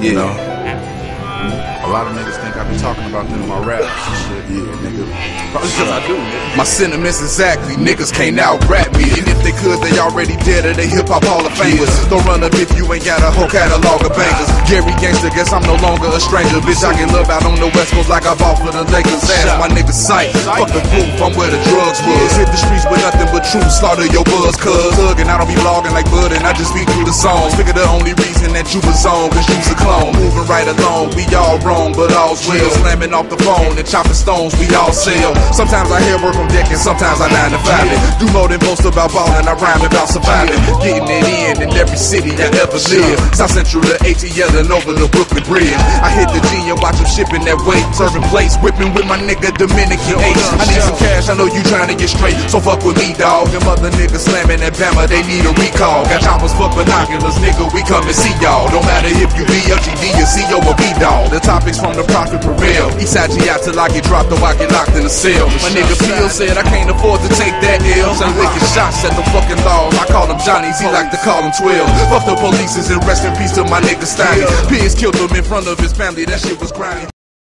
You know? A lot of niggas think I be talking about them in my raps and shit. Yeah, nigga. Probably because I do, nigga. My sentiments exactly, niggas can't out rap me. And if they could, they already dead or they hip hop hall of famers. Don't run up if you ain't got a whole catalog of bangers. Gary Gangster, guess I'm no longer a stranger. Bitch, I get love out on the West Coast like I bought for the Lakers. Ask my nigga sight. Fuck the proof, I'm where the drugs was. Hit the streets with truth, slaughter your buzz, cuz. Thuggin', I don't be vlogging like Bud, and I just speak through the songs. Figure the only reason that you was on, cause you's a clone. Moving right along, we all wrong, but all's well. Slamming off the phone and chopping stones, we all sell. Sometimes I hear work on deck, and sometimes I nine to five it. Do more than boast about ballin', I rhyme about surviving. Getting it in in every city I ever lived. South Central to ATL and over the Brooklyn Bridge. I hit the G and watch them shipping that weight. Serving plates, whipping with my nigga Dominican H. I need some cash, I know you trying to get straight, so fuck with me, dawg. Them other niggas slamming that Bama, they need a recall. Got choppers, fuck binoculars, nigga, we come and see y'all. Don't matter if you be LGD or CO or B-Dog. The topics from the prophet prevail. Eastside G out till I get dropped or I get locked in a cell. My nigga Peel said I can't afford to take that ill. So I'm licking shots at the fucking laws. I call them Johnnies, he like to call them 12. Fuck the police and rest in peace to my nigga Steiny. Pigs killed him in front of his family, that shit was grimy.